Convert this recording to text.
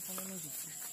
魚の術。